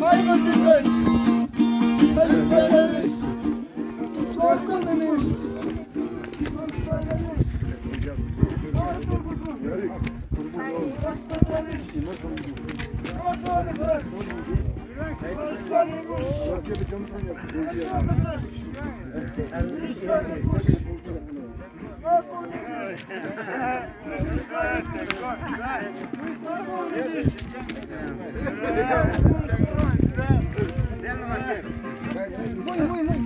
Kaybettiler. Kaybettiler. Çok komik. Thank you. Muy, muy, muy.